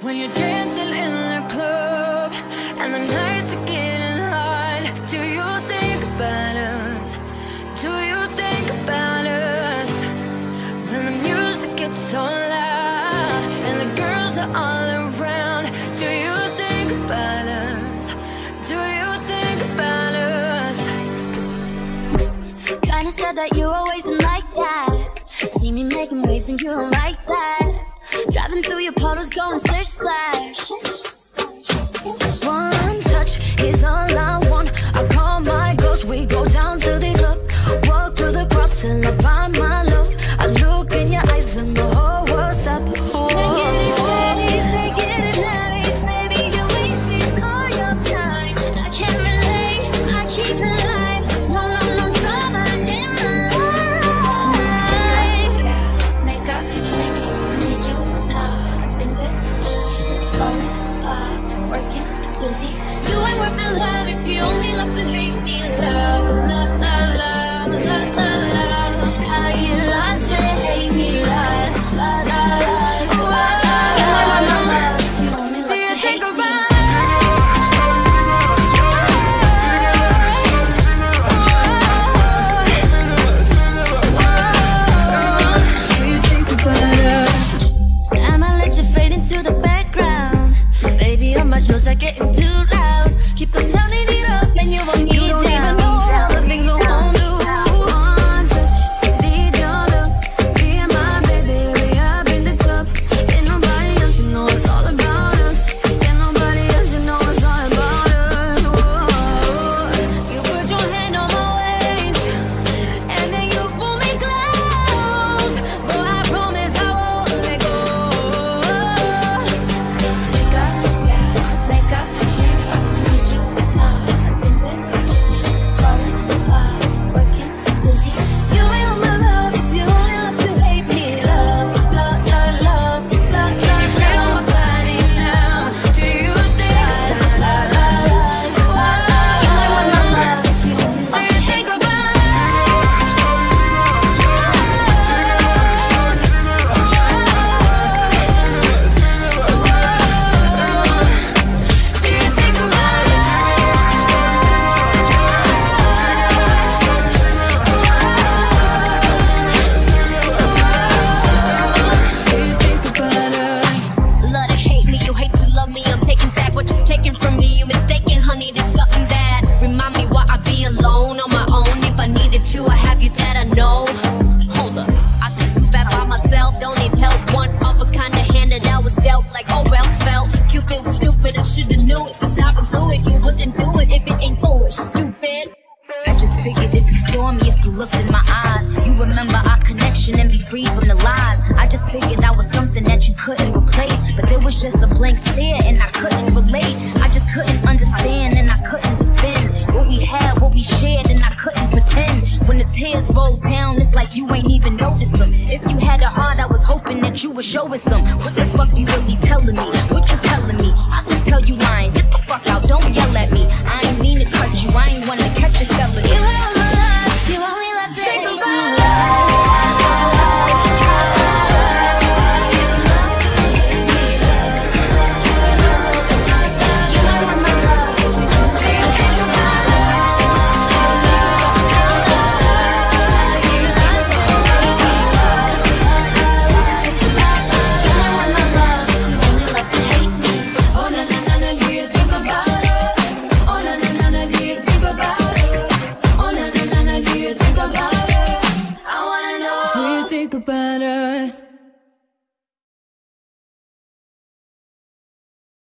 When you're dancing in the club and the nights are getting hard, do you think about us? Do you think about us? When the music gets so loud and the girls are all around, do you think about us? Do you think about us? Kinda said that you always been like that. See me making waves and you don't like that. Driving through your puddles, going splish splash. jealousy. You ain't worth my love if you only love to hate me, love. looked in my eyes. You remember our connection and be free from the lies. I just figured I was something that you couldn't replace. But there was just a blank stare and I couldn't relate. I just couldn't understand and I couldn't defend what we had, what we shared, and I couldn't pretend. When the tears rolled down, it's like you ain't even noticed them. If you had a heart, I was hoping that you would show us some. What the fuck you really telling me? What you telling me? I can tell you lying. Get the fuck out, don't yell at me. I ain't mean to cut you, I ain't wanna openers